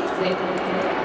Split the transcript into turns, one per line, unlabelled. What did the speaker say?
ーベス